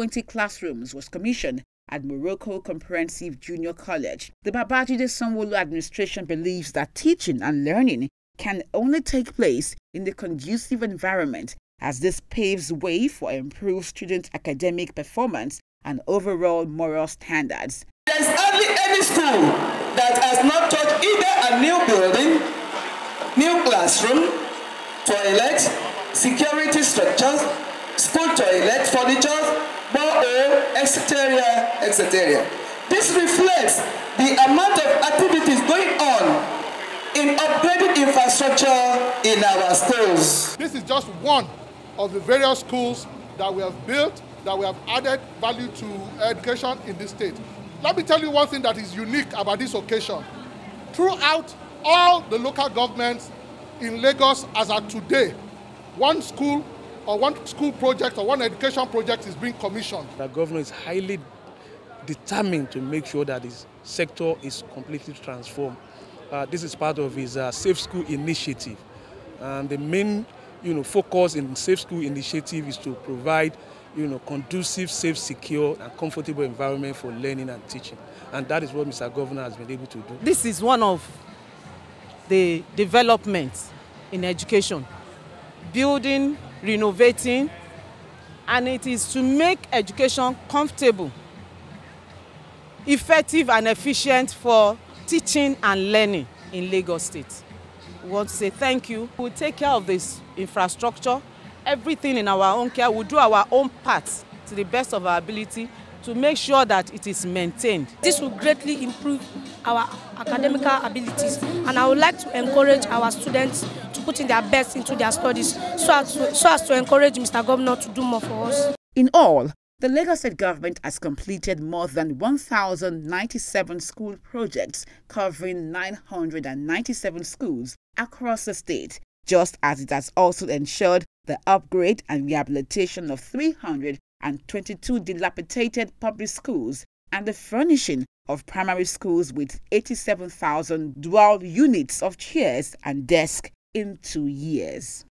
A block of 20 classrooms was commissioned at Morocco Comprehensive Junior College. The Babajide Sanwo-Olu administration believes that teaching and learning can only take place in the conducive environment as this paves way for improved student academic performance and overall moral standards. There is hardly any school that has not taught either a new building, new classroom, toilet, security structures, school toilet, furniture, etc., etc. This reflects the amount of activities going on in upgrading infrastructure in our schools. This is just one of the various schools that we have built, that we have added value to education in this state. Let me tell you one thing that is unique about this occasion. Throughout all the local governments in Lagos as of today, one school or one school project or one education project is being commissioned. The government is highly determined to make sure that this sector is completely transformed. Uh, this is part of his uh, Safe School initiative. And the main you know, focus in Safe School initiative is to provide you know, conducive, safe, secure, and comfortable environment for learning and teaching. And that is what Mr. Governor has been able to do. This is one of the developments in education. Building, renovating, and it is to make education comfortable, effective and efficient for teaching and learning in Lagos State. We want to say thank you. We'll take care of this infrastructure, everything in our own care. We'll do our own part to the best of our ability to make sure that it is maintained. This will greatly improve our academical abilities and I would like to encourage our students to put in their best into their studies so as to, so as to encourage Mr. Governor to do more for us. In all, the Lagos State government has completed more than 1,097 school projects covering 997 schools across the state, just as it has also ensured the upgrade and rehabilitation of 322 dilapidated public schools and the furnishing of primary schools with 87,000 dual units of chairs and desks in two years.